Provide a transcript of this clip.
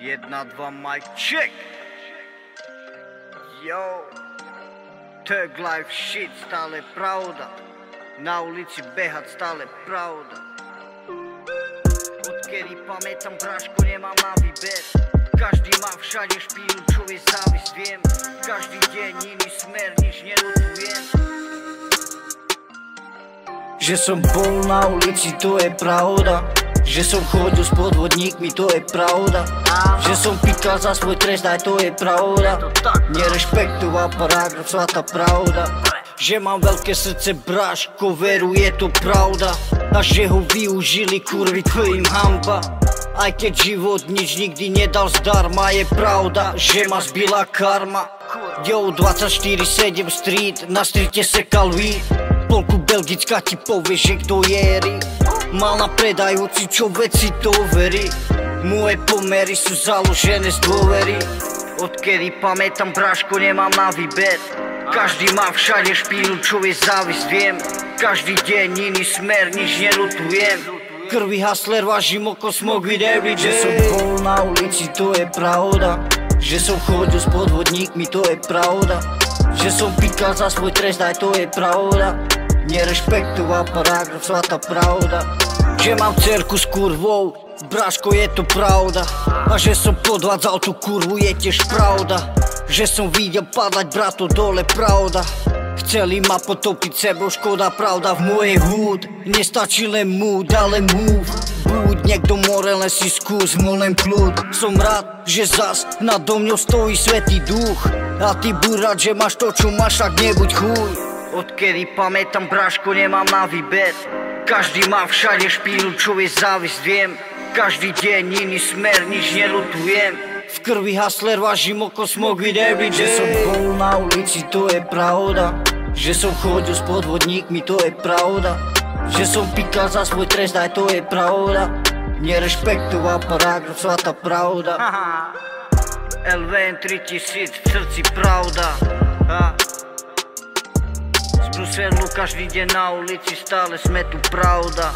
Jedna, dva, mic check Yo Thug life shit, stále pravda. Na ulici behať stále pravda. Odkedy pamätám bráško nemám na výber Každý má všade špínu, čo je závis, viem. Každý deň iný smer, nič nelutujem. Že som bol na ulici, to je pravda že som chodil s podvodníkmi, to je pravda. Že som pikal za svoj trest, aj to je pravda. Nerešpektoval paragraf, svatá pravda. Že mám veľké srdce, bráško, veru, je to pravda. A že ho využili, kurvy, to im hamba aj keď život nič nikdy nedal zdarma Je pravda, že ma zbila karma. Yo, 24-7 street, na streete sekal weed. Polku belgická ti povie, že kto je ry Mal na predajúci, čo veci to verí. Moje pomery sú založené z dôvery. Odkedy pamätám, bráško, nemám na výber. Každý má všade špínu, čo je závis, viem. Každý deň iný smer, nič nelutujem. Krvi hasler, vážim oko smog with every day Že som bol na ulici, to je pravda. Že som chodil s podvodníkmi, to je pravda. Že som pikal za svoj trest, aj to je pravda Nerešpektoval paragraf, svatá pravda. Že mám cerku s kurvou, bráško je to pravda. A že som podvádzal tú kurvu je tiež pravda. Že som videl padať brato dole, pravda. Chceli ma potopiť sebou, škoda pravda v mojej húd. Nestačí len mood, ale move Buď niekto more, len si skús, molem kľud Som rád, že zas nado mňou stojí svetý duch. A ty buď rád, že máš to, čo máš, ak nebuď chuj Odkedy pamätám, bráško, nemám na výber. Každý má všade špínu, čo je závis, viem. Každý deň iný smer, nič nelutujem. V krvi hasler, vážim oko smog with every day Že som bol na ulici, to je pravda. Že som chodil s podvodníkmi, to je pravda. Že som pikal za svoj trest, aj to je pravda. Nerešpektoval paragraf, svatá pravda. LVN 3000, v srdci pravda. Z Bruselu každý deň na ulici, stále sme tu pravda